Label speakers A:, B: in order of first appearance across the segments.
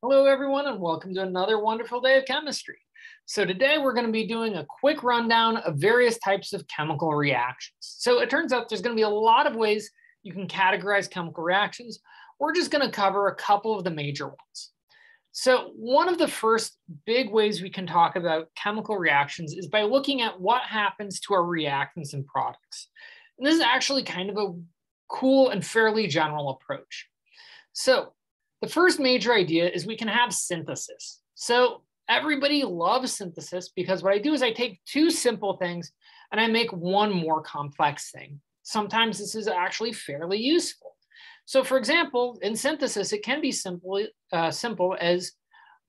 A: Hello, everyone, and welcome to another wonderful day of chemistry. So today we're going to be doing a quick rundown of various types of chemical reactions. So it turns out there's going to be a lot of ways you can categorize chemical reactions. We're just going to cover a couple of the major ones. So one of the first big ways we can talk about chemical reactions is by looking at what happens to our reactants and products. And this is actually kind of a cool and fairly general approach. So the first major idea is we can have synthesis. So everybody loves synthesis because what I do is I take two simple things and I make one more complex thing. Sometimes this is actually fairly useful. So for example, in synthesis, it can be simple, uh, simple as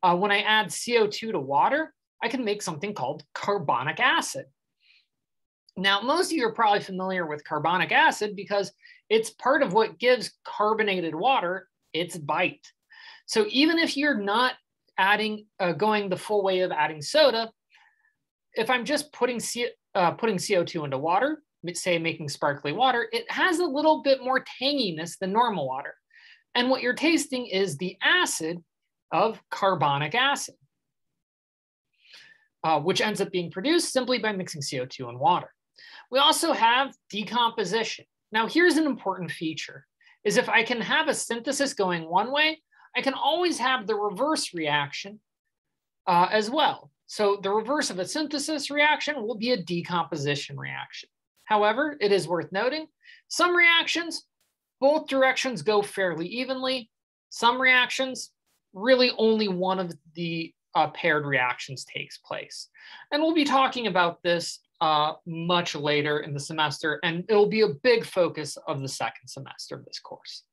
A: uh, when I add CO2 to water, I can make something called carbonic acid. Now, most of you are probably familiar with carbonic acid because it's part of what gives carbonated water its bite. So even if you're not adding, uh, going the full way of adding soda, if I'm just putting, C, uh, putting CO2 into water, say making sparkly water, it has a little bit more tanginess than normal water. And what you're tasting is the acid of carbonic acid, uh, which ends up being produced simply by mixing CO2 and water. We also have decomposition. Now here's an important feature is if I can have a synthesis going one way, I can always have the reverse reaction uh, as well. So the reverse of a synthesis reaction will be a decomposition reaction. However, it is worth noting, some reactions, both directions go fairly evenly. Some reactions, really only one of the uh, paired reactions takes place. And we'll be talking about this uh, much later in the semester, and it'll be a big focus of the second semester of this course.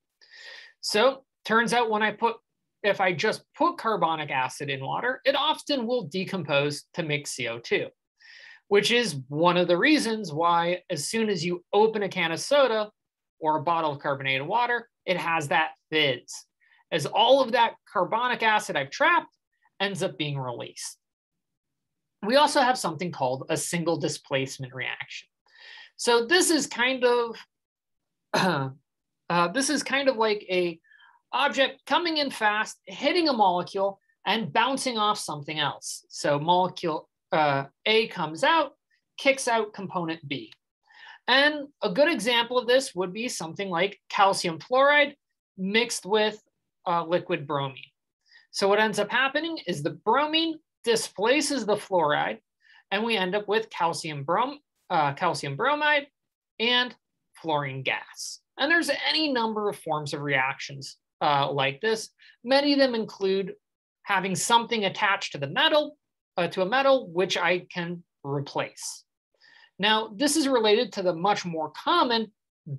A: So turns out when I put, if I just put carbonic acid in water, it often will decompose to make CO2, which is one of the reasons why as soon as you open a can of soda or a bottle of carbonated water, it has that fizz, as all of that carbonic acid I've trapped ends up being released. We also have something called a single displacement reaction. So this is kind of, uh, this is kind of like a object coming in fast, hitting a molecule and bouncing off something else. So molecule uh, A comes out, kicks out component B. And a good example of this would be something like calcium fluoride mixed with uh, liquid bromine. So what ends up happening is the bromine displaces the fluoride, and we end up with calcium, brom uh, calcium bromide and fluorine gas. And there's any number of forms of reactions uh, like this. Many of them include having something attached to the metal, uh, to a metal, which I can replace. Now, this is related to the much more common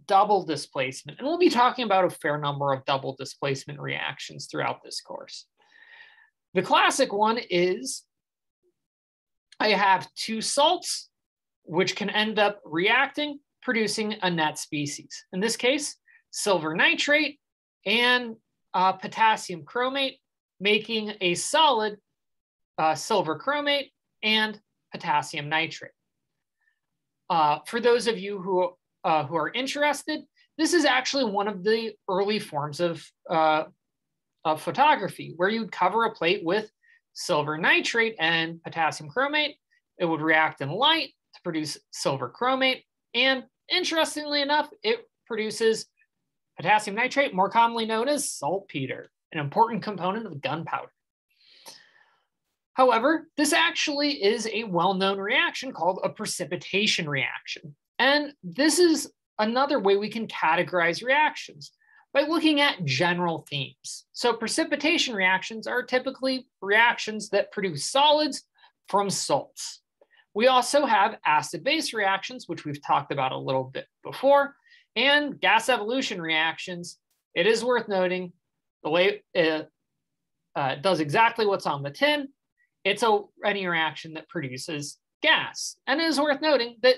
A: double displacement, and we'll be talking about a fair number of double displacement reactions throughout this course. The classic one is I have two salts, which can end up reacting, producing a net species. In this case, silver nitrate and uh, potassium chromate, making a solid uh, silver chromate and potassium nitrate. Uh, for those of you who, uh, who are interested, this is actually one of the early forms of uh, of photography, where you'd cover a plate with silver nitrate and potassium chromate. It would react in light to produce silver chromate. And interestingly enough, it produces potassium nitrate, more commonly known as saltpeter, an important component of gunpowder. However, this actually is a well-known reaction called a precipitation reaction. And this is another way we can categorize reactions by looking at general themes. So precipitation reactions are typically reactions that produce solids from salts. We also have acid-base reactions, which we've talked about a little bit before, and gas evolution reactions. It is worth noting the way it uh, does exactly what's on the tin. It's a, any reaction that produces gas. And it is worth noting that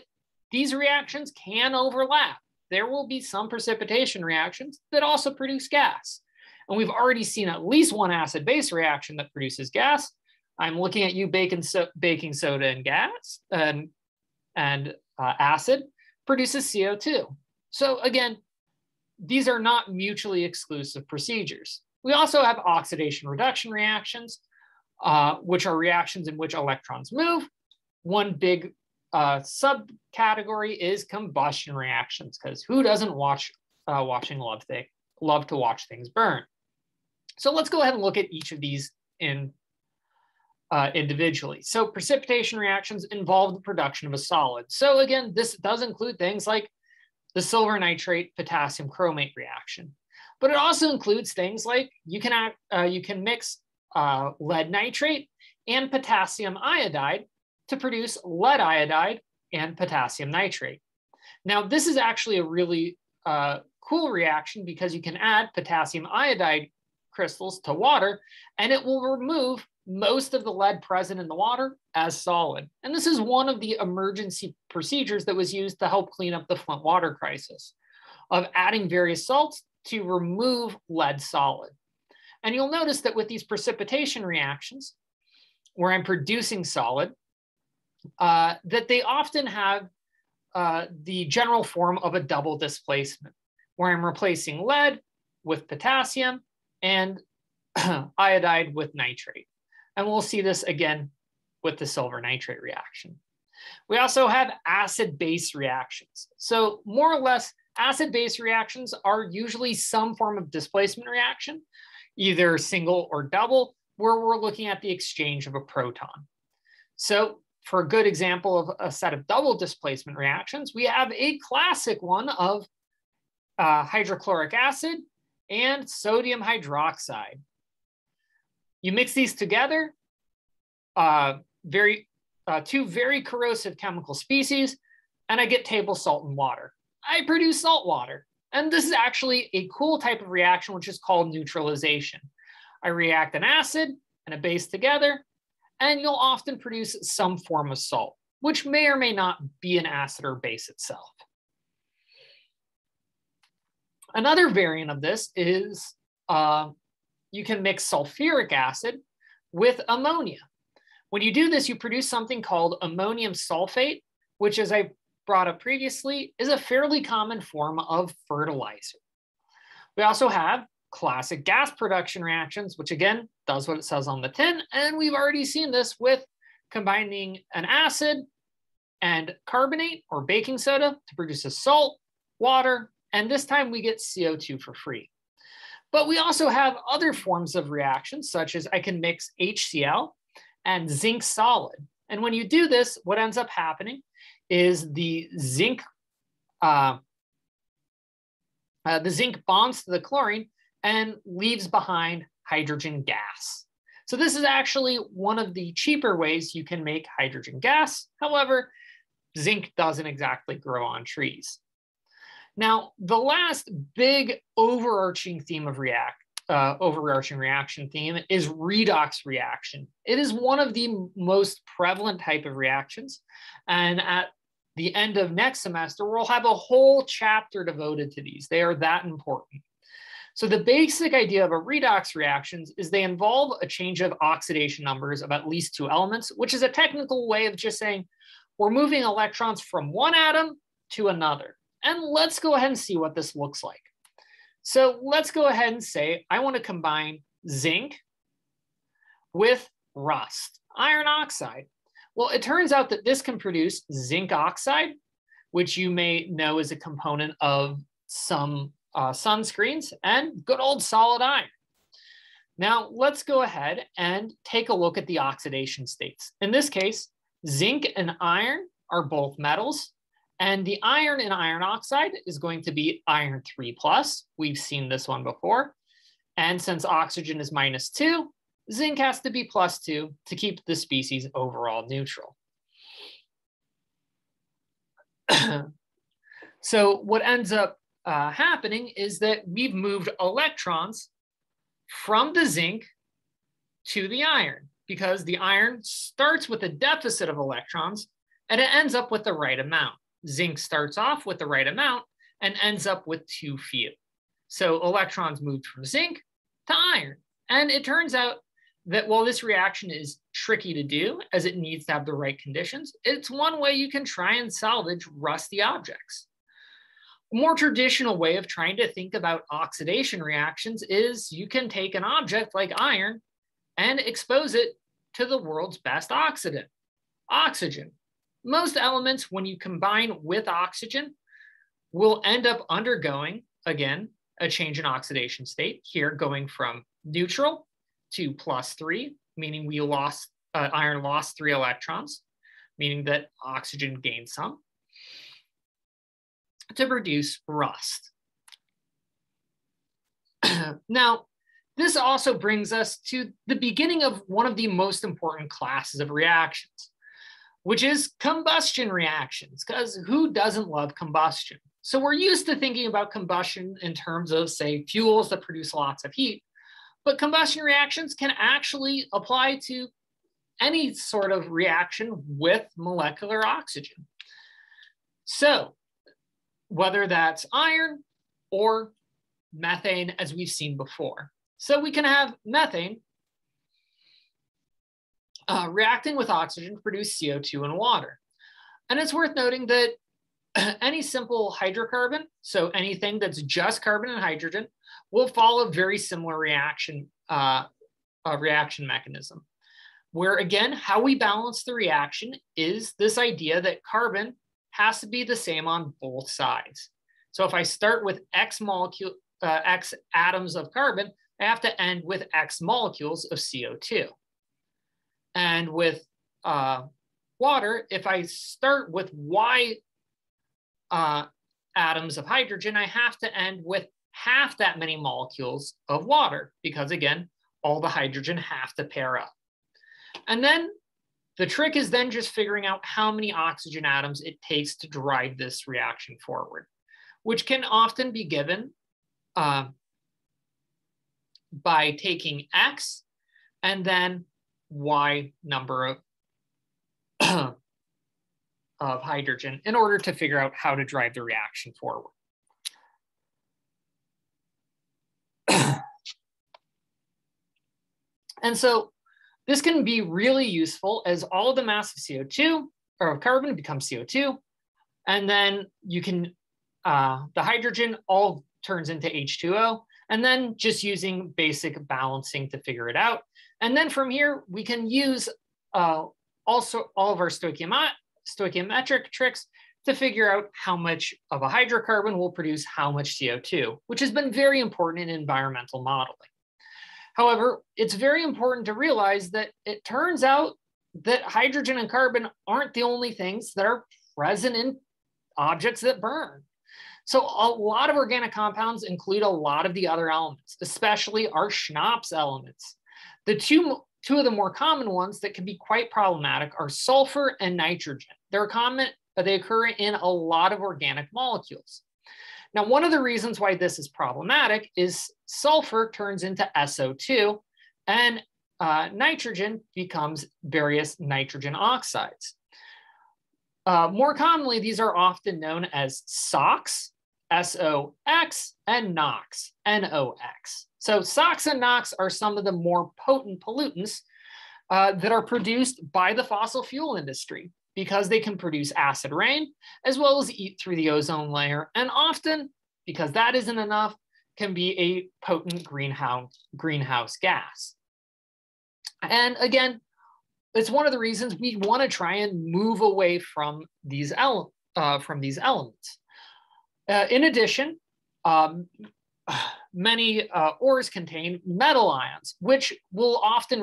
A: these reactions can overlap there will be some precipitation reactions that also produce gas. And we've already seen at least one acid base reaction that produces gas. I'm looking at you baking, so baking soda and gas and, and uh, acid produces CO2. So again, these are not mutually exclusive procedures. We also have oxidation reduction reactions, uh, which are reactions in which electrons move. One big uh, subcategory is combustion reactions, because who doesn't watch uh, watching love thing, love to watch things burn? So let's go ahead and look at each of these in uh, individually. So precipitation reactions involve the production of a solid. So again, this does include things like the silver nitrate potassium chromate reaction, but it also includes things like you can act, uh, you can mix uh, lead nitrate and potassium iodide to produce lead iodide and potassium nitrate. Now, this is actually a really uh, cool reaction because you can add potassium iodide crystals to water and it will remove most of the lead present in the water as solid. And this is one of the emergency procedures that was used to help clean up the Flint water crisis of adding various salts to remove lead solid. And you'll notice that with these precipitation reactions, where I'm producing solid, uh, that they often have uh, the general form of a double displacement, where I'm replacing lead with potassium and iodide with nitrate. And we'll see this again with the silver nitrate reaction. We also have acid-base reactions. So more or less, acid-base reactions are usually some form of displacement reaction, either single or double, where we're looking at the exchange of a proton. So for a good example of a set of double displacement reactions, we have a classic one of uh, hydrochloric acid and sodium hydroxide. You mix these together, uh, very uh, two very corrosive chemical species, and I get table salt and water. I produce salt water. And this is actually a cool type of reaction, which is called neutralization. I react an acid and a base together, and you'll often produce some form of salt, which may or may not be an acid or base itself. Another variant of this is uh, you can mix sulfuric acid with ammonia. When you do this, you produce something called ammonium sulfate, which as I brought up previously, is a fairly common form of fertilizer. We also have classic gas production reactions, which again, does what it says on the tin. And we've already seen this with combining an acid and carbonate or baking soda to produce a salt, water, and this time we get CO2 for free. But we also have other forms of reactions, such as I can mix HCl and zinc solid. And when you do this, what ends up happening is the zinc, uh, uh, the zinc bonds to the chlorine and leaves behind hydrogen gas. So this is actually one of the cheaper ways you can make hydrogen gas. However, zinc doesn't exactly grow on trees. Now, the last big overarching theme of React, uh, overarching reaction theme is redox reaction. It is one of the most prevalent type of reactions. And at the end of next semester, we'll have a whole chapter devoted to these. They are that important. So the basic idea of a redox reactions is they involve a change of oxidation numbers of at least two elements, which is a technical way of just saying we're moving electrons from one atom to another. And let's go ahead and see what this looks like. So let's go ahead and say, I want to combine zinc with rust, iron oxide. Well, it turns out that this can produce zinc oxide, which you may know is a component of some uh, sunscreens and good old solid iron. Now let's go ahead and take a look at the oxidation states. In this case, zinc and iron are both metals. And the iron in iron oxide is going to be iron 3 plus. We've seen this one before. And since oxygen is minus 2, zinc has to be plus 2 to keep the species overall neutral. so what ends up uh, happening is that we've moved electrons from the zinc to the iron because the iron starts with a deficit of electrons and it ends up with the right amount zinc starts off with the right amount and ends up with too few. So electrons moved from zinc to iron. And it turns out that while this reaction is tricky to do, as it needs to have the right conditions, it's one way you can try and salvage rusty objects. More traditional way of trying to think about oxidation reactions is you can take an object like iron and expose it to the world's best oxidant, oxygen. Most elements, when you combine with oxygen, will end up undergoing, again, a change in oxidation state, here going from neutral to plus three, meaning we lost, uh, iron lost three electrons, meaning that oxygen gained some, to produce rust. now, this also brings us to the beginning of one of the most important classes of reactions, which is combustion reactions, because who doesn't love combustion? So we're used to thinking about combustion in terms of, say, fuels that produce lots of heat, but combustion reactions can actually apply to any sort of reaction with molecular oxygen. So whether that's iron or methane, as we've seen before. So we can have methane uh, reacting with oxygen to produce CO2 and water. And it's worth noting that any simple hydrocarbon, so anything that's just carbon and hydrogen, will follow a very similar reaction, uh, reaction mechanism. Where again, how we balance the reaction is this idea that carbon has to be the same on both sides. So if I start with X molecule, uh, X atoms of carbon, I have to end with X molecules of CO2. And with uh, water, if I start with Y uh, atoms of hydrogen, I have to end with half that many molecules of water because again, all the hydrogen have to pair up. And then the trick is then just figuring out how many oxygen atoms it takes to drive this reaction forward, which can often be given uh, by taking X and then Y number of of hydrogen in order to figure out how to drive the reaction forward. and so this can be really useful as all of the mass of CO2 or of carbon becomes CO2. And then you can, uh, the hydrogen all turns into H2O and then just using basic balancing to figure it out. And then from here, we can use uh, also all of our stoichiomet stoichiometric tricks to figure out how much of a hydrocarbon will produce how much CO2, which has been very important in environmental modeling. However, it's very important to realize that it turns out that hydrogen and carbon aren't the only things that are present in objects that burn. So a lot of organic compounds include a lot of the other elements, especially our CHNOPS elements. The two Two of the more common ones that can be quite problematic are sulfur and nitrogen. They're common, but they occur in a lot of organic molecules. Now, one of the reasons why this is problematic is sulfur turns into SO2 and uh, nitrogen becomes various nitrogen oxides. Uh, more commonly, these are often known as SOX, S-O-X, and NOx, N-O-X. So SOx and NOx are some of the more potent pollutants uh, that are produced by the fossil fuel industry because they can produce acid rain as well as eat through the ozone layer. And often, because that isn't enough, can be a potent greenhouse, greenhouse gas. And again, it's one of the reasons we want to try and move away from these, ele uh, from these elements. Uh, in addition, um, many uh, ores contain metal ions, which will often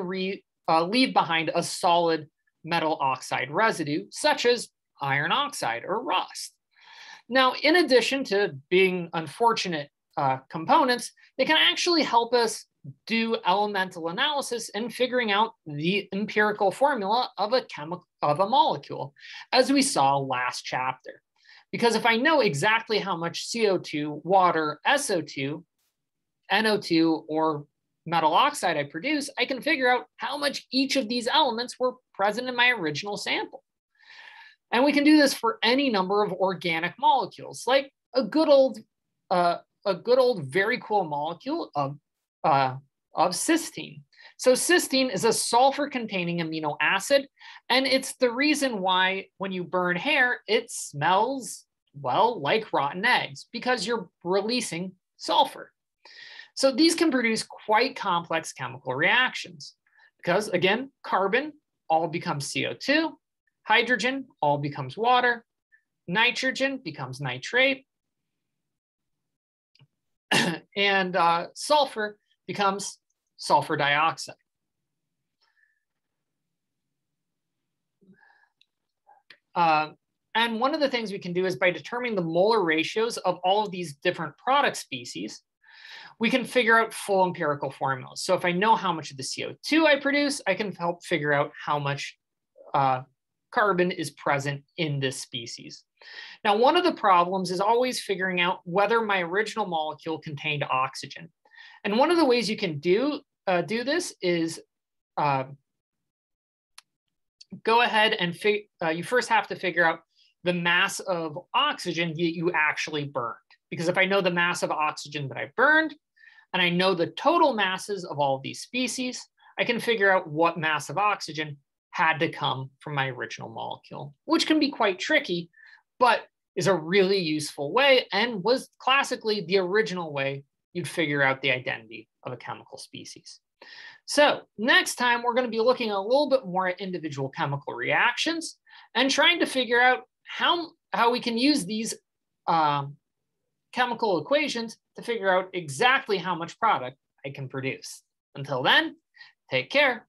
A: uh, leave behind a solid metal oxide residue, such as iron oxide or rust. Now, in addition to being unfortunate uh, components, they can actually help us do elemental analysis and figuring out the empirical formula of a chemical of a molecule, as we saw last chapter. Because if I know exactly how much CO2, water, SO2, NO2, or metal oxide I produce, I can figure out how much each of these elements were present in my original sample. And we can do this for any number of organic molecules, like a good old, uh, a good old very cool molecule of, uh, of cysteine. So cysteine is a sulfur-containing amino acid, and it's the reason why when you burn hair, it smells Well, like rotten eggs, because you're releasing sulfur. So these can produce quite complex chemical reactions because again, carbon all becomes CO2, hydrogen all becomes water, nitrogen becomes nitrate, and uh, sulfur becomes sulfur dioxide. Uh, and one of the things we can do is by determining the molar ratios of all of these different product species, we can figure out full empirical formulas. So if I know how much of the CO2 I produce, I can help figure out how much uh, carbon is present in this species. Now, one of the problems is always figuring out whether my original molecule contained oxygen. And one of the ways you can do, uh, do this is uh, go ahead and uh, you first have to figure out the mass of oxygen that you actually burned. Because if I know the mass of oxygen that I burned, and I know the total masses of all of these species, I can figure out what mass of oxygen had to come from my original molecule, which can be quite tricky, but is a really useful way and was classically the original way you'd figure out the identity of a chemical species. So next time, we're going to be looking a little bit more at individual chemical reactions and trying to figure out how, how we can use these um, chemical equations to figure out exactly how much product I can produce. Until then, take care.